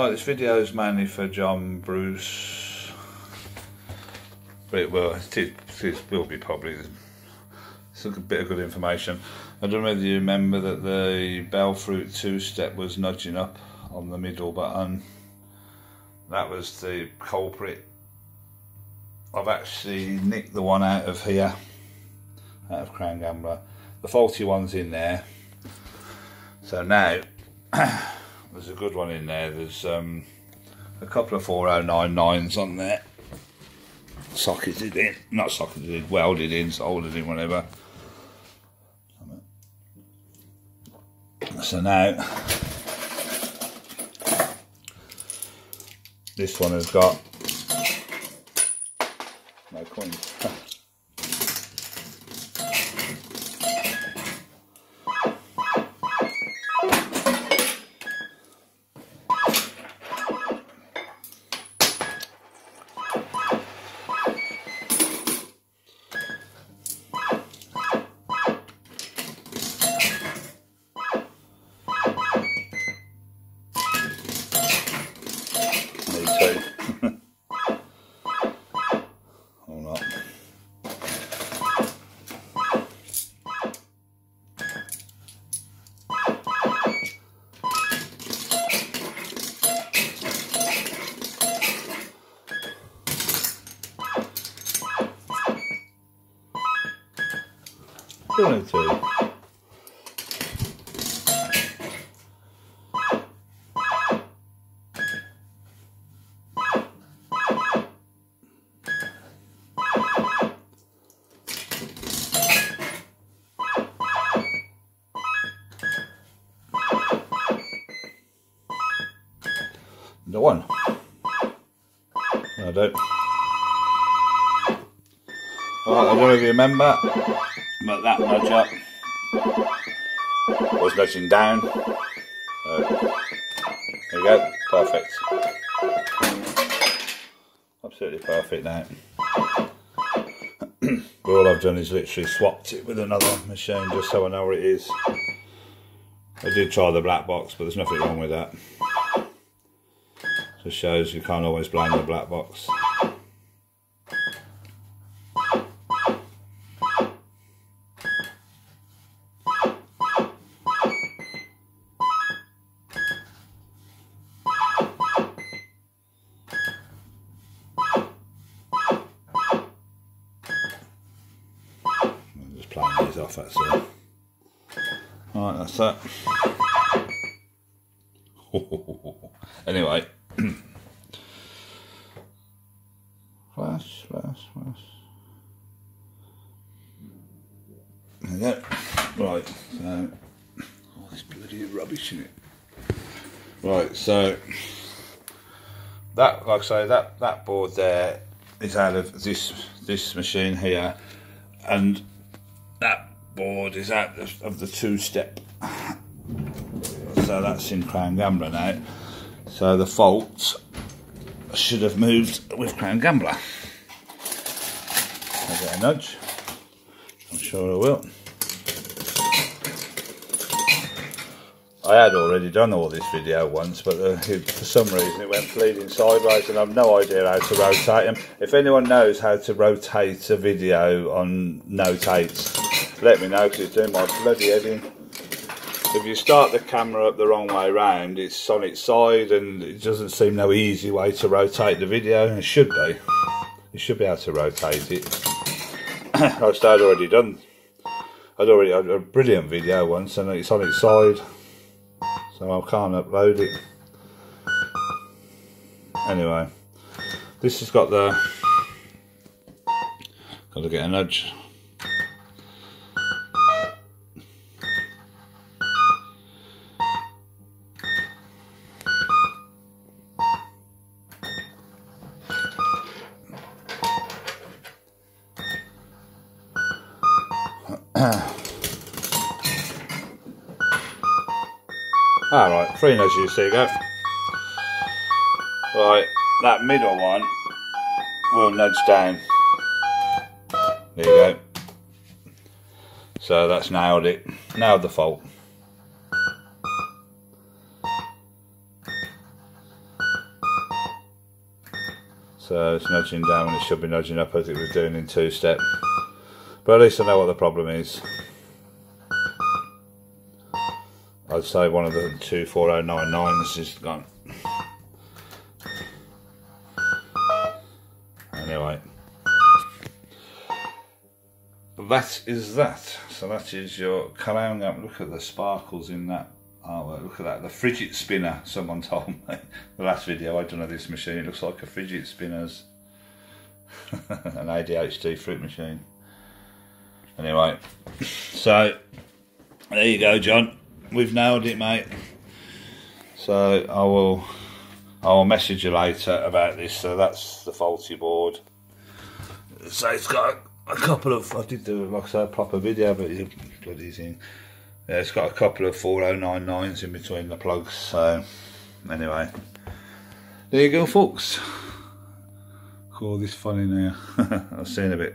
Right, this video is mainly for John Bruce. But it will, it, is, will be probably it's a bit of good information. I don't know whether you remember that the Bellfruit two step was nudging up on the middle button. That was the culprit. I've actually nicked the one out of here, out of Crown Gambler. The faulty one's in there. So now there's a good one in there. There's um, a couple of 4099s on there. Socketed in, not socketed in, welded in, soldered in, whatever. So now this one has got no coins. Two. The one. I don't. Well, I if you remember but that nudge up was nudging down. So, there you go, perfect. Absolutely perfect now. all I've done is literally swapped it with another machine just so I know what it is. I did try the black box, but there's nothing wrong with that. Just shows you can't always blame the black box. Off, that's all. Alright, that's that. anyway. flash, flash, flash. There you go. Right, so all this bloody rubbish in it. Right, so that like I say that that board there is out of this this machine here and that board is out of the two-step. So that's in Crown Gambler now. So the faults should have moved with Crown Gambler. I'll get a nudge. I'm sure I will. I had already done all this video once, but uh, for some reason it went bleeding sideways and I've no idea how to rotate them. If anyone knows how to rotate a video on Notates, let me know because it's doing my bloody head in. If you start the camera up the wrong way round, it's on its side and it doesn't seem no easy way to rotate the video. It should be. You should be able to rotate it. Started already done. I'd already had a brilliant video once and it's on its side. So I can't upload it. Anyway, this has got the, got to get a nudge Ah, Alright, three nudges, you go. Right, that middle one will nudge down. There you go. So that's nailed it. Nailed the fault. So it's nudging down when it should be nudging up as it was doing in two step. But at least I know what the problem is. I'd say one of the two 4099s is gone. Anyway. That is that. So that is your clown Look at the sparkles in that artwork. Look at that. The fidget spinner, someone told me. The last video I done of this machine, it looks like a fidget spinner's an ADHD fruit machine. Anyway, so there you go, John we've nailed it, mate. So I will, I will message you later about this. So that's the faulty board. So it's got a, couple of. I did do like I said, a proper video, but you bloody thing. Yeah, it's got a couple of 4099s in between the plugs. So anyway, there you go, folks. Call this funny now. I'll see in a bit.